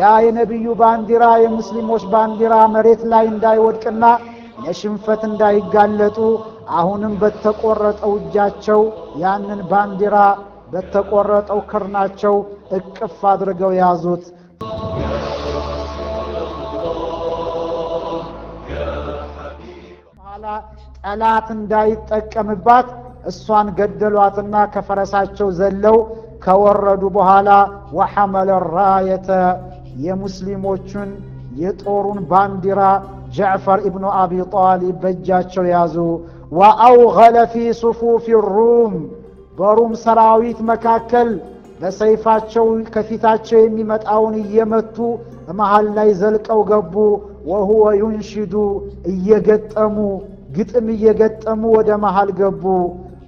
ያ የነቢዩ ባንዲራ የሙስሊሞች ባንዲራ መሬት ላይ እንዳይወድቅና ለሽንፈት እንዳይጋለጡ አሁንም በተቆረጠው እጃቸው ያንን ባንዲራ በተቆረጠው ክርናቸው እቅፍ አድርገው ያዙት። በኋላ ጠላት እንዳይጠቀምባት እሷን ገደሏትና ከፈረሳቸው ዘለው ከወረዱ በኋላ ወሐመለ ራየተ የሙስሊሞቹን የጦሩን ባንዲራ ጃዕፈር ኢብኑ አቢ ጣሊብ በእጃቸው ያዙ ወአውገለ ፊ ሱፉፍ ሩም በሩም ሰራዊት መካከል በሰይፋቸው ከፊታቸው የሚመጣውን እየመቱ መሃል ላይ ዘልቀው ገቡ ወሁወ ዩንሽዱ እየገጠሙ ግጥም እየገጠሙ ወደ መሃል ገቡ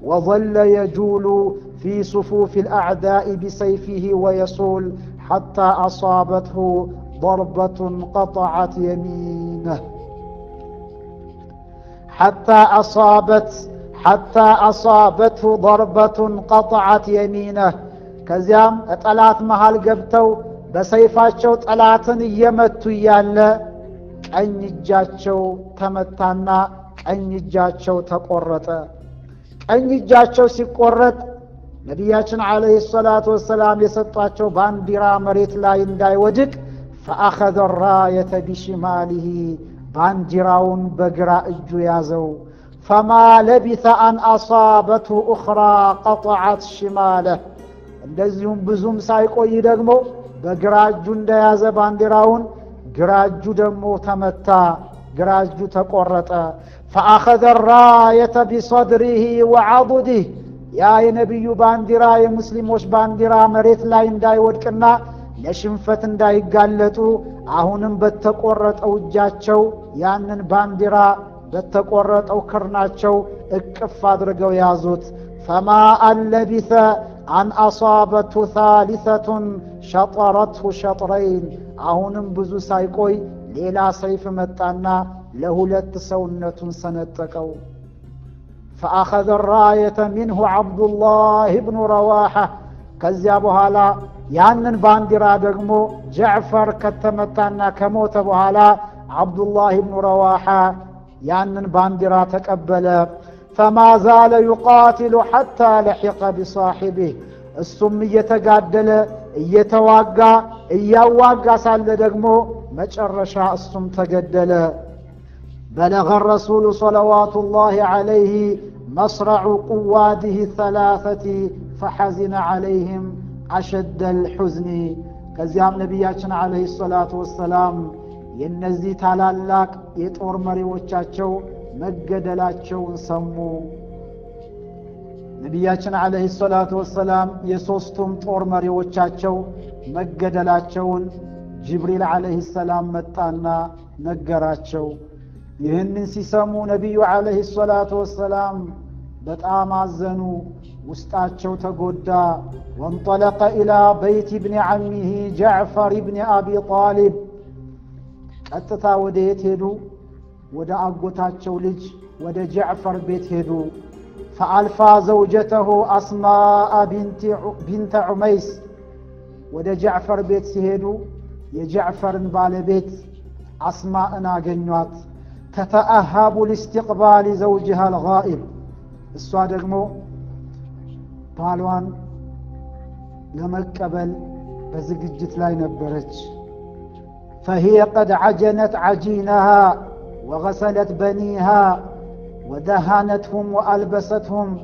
ወظل يجول في صفوف الأعداء بسيفه ويصول حتى أصابته ضربة قطعت يمينه حتى أصابت حتى أصابته ضربة قطعت يمينه ከዚያም ጠላት መሃል ገብተው በሰይፋቸው ጠላትን እየመቱ እያለ ቀኝ እጃቸው ተመታና ቀኝ እጃቸው ተቆረጠ። ቀኝ እጃቸው ሲቆረጥ ነቢያችን አለህ ሰላቱ ወሰላም የሰጧቸው ባንዲራ መሬት ላይ እንዳይወድቅ ፈአኸዘ ራየተ ቢሽማሊሂ ባንዲራውን በግራ እጁ ያዘው ፈማ ለቢተ አን አሳበቱ ኡኽራ ቀጠዓት ሽማለህ እንደዚሁም ብዙም ሳይቆይ ደግሞ በግራ እጁ እንደያዘ ባንዲራውን ግራ እጁ ደግሞ ተመታ፣ ግራ እጁ ተቆረጠ። ፈአኸዘ ራየተ ቢሰድሪሂ ወዓضዲህ ያ የነቢዩ ባንዲራ የሙስሊሞች ባንዲራ መሬት ላይ እንዳይወድቅና ለሽንፈት እንዳይጋለጡ አሁንም በተቆረጠው እጃቸው ያንን ባንዲራ በተቆረጠው ክርናቸው እቅፍ አድርገው ያዙት። ፈማ አለቢሰ አን አሷበቱ ታሊሰቱን ሸጠረትሁ ሸጥረይን። አሁንም ብዙ ሳይቆይ ሌላ ሰይፍ መጣና ለሁለት ሰውነቱን ሰነጠቀው። فأخذ الراية منه عبد الله بن رواحة أبو لا يانن باندرا دغمو جعفر كتمتانا كموت أبو بهالا عبد الله بن رواحة يانن باندرا تقبل فما زال يقاتل حتى لحق بصاحبه السم يتقادل يتواقع يواقع سال دغمو الرشاء السم تقدل بلغ الرسول صلوات الله عليه مصرع قواده الثلاثة فحزن عليهم أشد الحزن كزيام نبياتنا عليه الصلاة والسلام የእነዚህ ታላላቅ የጦር መሪዎቻቸው መገደላቸውን ሰሙ ነቢያችን አለህ ሰላቱ ወሰላም የሦስቱም ጦር መሪዎቻቸው መገደላቸውን جبريل عليه السلام متانا ነገራቸው ይህንን ሲሰሙ ነቢዩ ዓለይሂ ሰላቱ ወሰላም በጣም አዘኑ፣ ውስጣቸው ተጎዳ። ወንጠለቀ ኢላ በይት ብኒ ዓሚሂ ጃዕፈር ብኒ አቢ ጣሊብ ቀጥታ ወደ የት ሄዱ? ወደ አጎታቸው ልጅ ወደ ጃዕፈር ቤት ሄዱ። ፈአልፋ ዘውጀተሁ አስማአ ቢንተ ዑመይስ ወደ ጃዕፈር ቤት ሲሄዱ የጃዕፈርን ባለቤት አስማእን አገኟት። تتأهب لاستقبال زوجها الغائب السؤال رقمه بالوان لما قبل بزق جتلاين برج فهي قد عجنت عجينها وغسلت بنيها ودهانتهم وألبستهم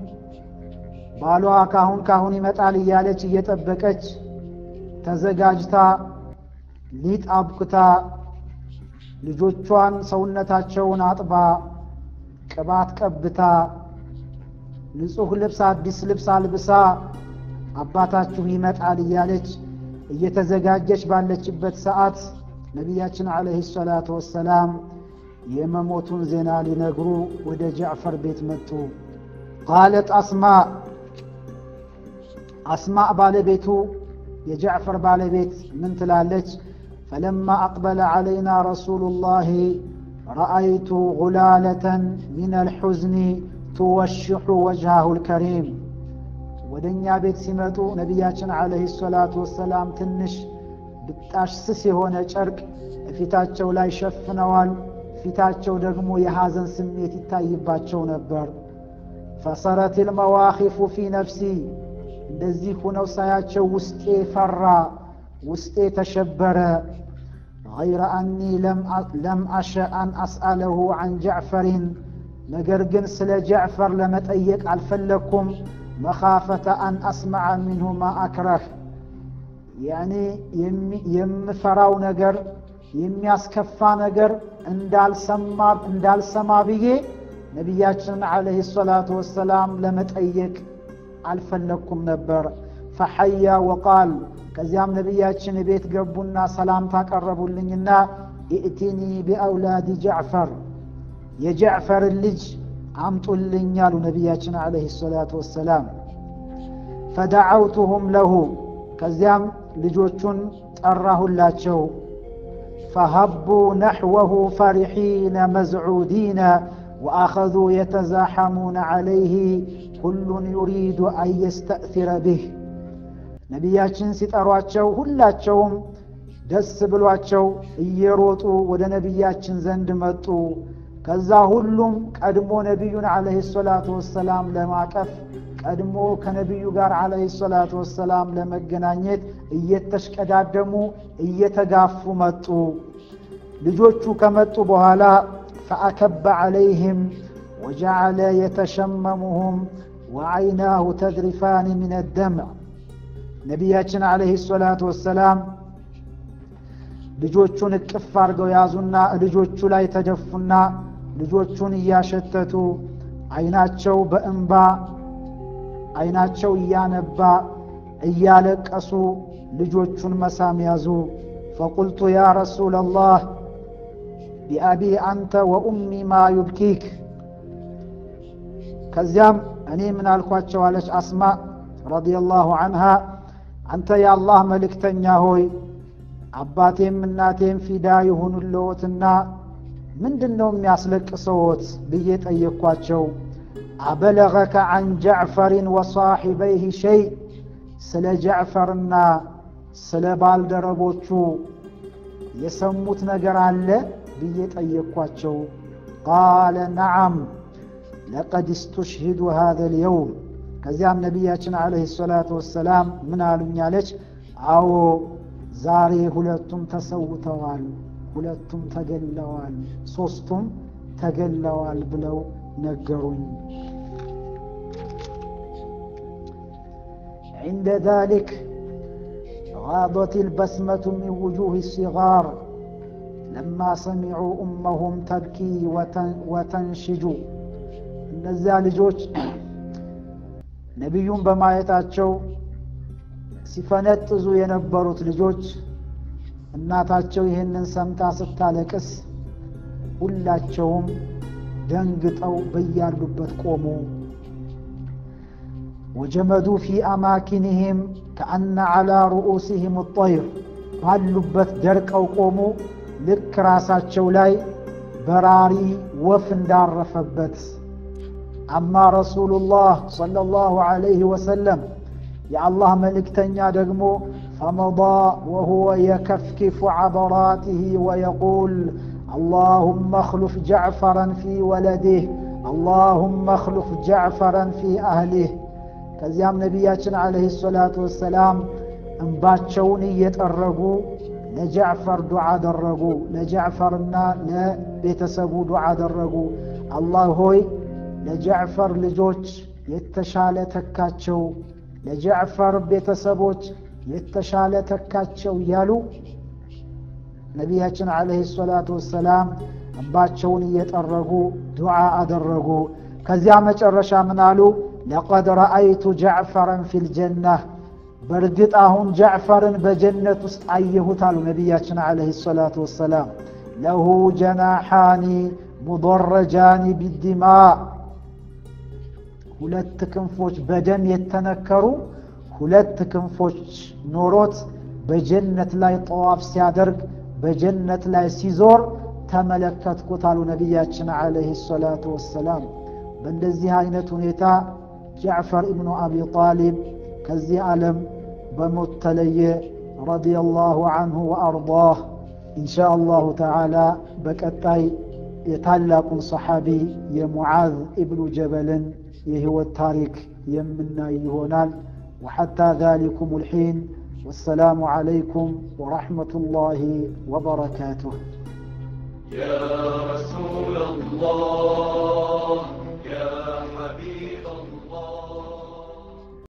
بالوا كهون كهون متعلي يالتي يتبكت تزقاجتا ليت أبكتا ልጆቿን ሰውነታቸውን አጥባ ቅባት ቀብታ ንጹሕ ልብስ አዲስ ልብስ አልብሳ አባታችሁ ይመጣል እያለች እየተዘጋጀች ባለችበት ሰዓት ነቢያችን ዓለይሂ ሰላቱ ወሰላም የመሞቱን ዜና ሊነግሩ ወደ ጃዕፈር ቤት መጡ። ቃለት አስማ አስማ ባለቤቱ የጃዕፈር ባለቤት ምን ትላለች? فلما أقبل علينا رسول الله رأيت غلالة من الحزن توشح وجهه الكريم ودنيا بيت سمتو نبياتنا عليه الصلاة والسلام تنش بتاش سسي هنا شرك في تاتشو لا يشفنوال في تاتشو دغمو يهازن سميتي تايباتشو نبر فصارت المواخف في نفسي دزيكو نوصياتشو وستي فرّا وستي تشبر غير أني لم لم أشاء أن أسأله عن جعفر نقرقن سل جعفر لم تأيك ألفلكم مخافة أن أسمع منه ما أكره يعني يم يمفروا نقر يم يسكفى نقر اندال سما اندال سما بيجي نبياتنا عليه الصلاة والسلام لم تأيك ألفلكم نبر نبر فحيا وقال كزيام نبياتشن بيت قربونا سلام تاك الرب لنا ائتني بأولاد جعفر يا جعفر اللج عم تقولن يا نبياتشن عليه الصلاة والسلام فدعوتهم له كزيام لجوتشن تأراه اللاتشو فهبوا نحوه فرحين مزعودين وأخذوا يتزاحمون عليه كل يريد أن يستأثر به ነቢያችን ሲጠሯቸው ሁላቸውም ደስ ብሏቸው እየሮጡ ወደ ነቢያችን ዘንድ መጡ። ከዛ ሁሉም ቀድሞ ነቢዩን ዓለይሂ ሰላቱ ወሰላም ለማቀፍ ቀድሞ ከነቢዩ ጋር ዓለይሂ ሰላቱ ወሰላም ለመገናኘት እየተሽቀዳደሙ እየተጋፉ መጡ። ልጆቹ ከመጡ በኋላ ፈአከበ ዓለይህም ወጀዓለ የተሸመሙሁም ወዐይናሁ ተድሪፋኒ ሚነ ደምዕ نبي نبياتنا عليه الصلاة والسلام لجوتشون الكفار قويازونا لجوتشو لا يتجفونا لجوتشون ياشتتو شو بأنبا شو عيناتشو يانبا إيالك أسو لجوتشون مساميازو فقلت يا رسول الله بأبي أنت وأمي ما يبكيك كزيام أني من الكواتشو علش أسماء رضي الله عنها أنت يا الله ملك تنياهوي أباتي من ناتين في دايهون اللوتنا من دنهم ياسلك صوت بيت أيقواتشو أبلغك عن جعفر وصاحبيه شيء سل جعفرنا سل بالدربوتشو يسموت نقر الله بيت أيقواتشو قال نعم لقد استشهد هذا اليوم كزيام نبياتنا عليه الصلاة والسلام من علمنا لك أو زاري هلتم تسوتوال هلتم تقلوال صوستم تقلوال بلو نقرون عند ذلك غاضت البسمة من وجوه الصغار لما سمعوا أمهم تبكي وتنشجوا نزال جوج ነቢዩን በማየታቸው ሲፈነጥዙ የነበሩት ልጆች እናታቸው ይህንን ሰምታ ስታለቅስ ሁላቸውም ደንግጠው በያሉበት ቆሙ። ወጀመዱ ፊ አማኪንህም ከአነ ዓላ ሩኡሲህም ጠይር ባሉበት ደርቀው ቆሙ። ልክ ራሳቸው ላይ በራሪ ወፍ እንዳረፈበት أما رسول الله صلى الله عليه وسلم يا الله ملك تنيا دغمو فمضى وهو يكفكف عبراته ويقول اللهم اخلف جعفرا في ولده اللهم اخلف جعفرا في أهله كزيام نبياتنا عليه الصلاة والسلام ان باتشوني يتقربوا لجعفر دعاء درقوا لجعفرنا لبيتسبوا دعاء درقوا الله هوي لجعفر لجوج يتشالة تكاتشو لجعفر بيتسبوج يتشالة تكاتشو يالو نبيهاتنا عليه الصلاة والسلام أنباتشون يتأرغو دعاء أدرغو كزيامة الرشا منالو لقد رأيت جعفرا في الجنة بردت أهون جعفرا بجنة أيه تالو نبيهاتنا عليه الصلاة والسلام له جناحان مضرجان بالدماء ሁለት ክንፎች በደም የተነከሩ ሁለት ክንፎች ኖሮት በጀነት ላይ ጠዋፍ ሲያደርግ በጀነት ላይ ሲዞር ተመለከትኩት አሉ ነቢያችን አለህ ሰላቱ ወሰላም በእንደዚህ አይነት ሁኔታ ጃዕፈር ኢብኑ አቢ ጣሊብ ከዚህ ዓለም በሞት ተለየ ረዲየላሁ አንሁ ወአርዳህ ኢንሻ አላሁ ተዓላ በቀጣይ የታላቁን ሰሓቢ የሙዓዝ ኢብኑ ጀበልን የህይወት ታሪክ የምናይ ይሆናል وحتى ዛሊኩም ልሒን والسلام عليكم ورحمة الله وبركاته يا رسول الله يا حبيب الله